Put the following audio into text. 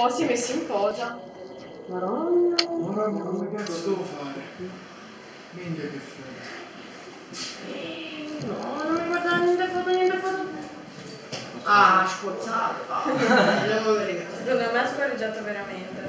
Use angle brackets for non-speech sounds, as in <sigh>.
Oh, si è messo in posa. Madonna. Madonna, come cazzo devo fare? Minchia che freddo. No, non mi guarda niente foto, niente foto. Ah, scozzato. <laughs> Secondo me ha scorreggiato veramente.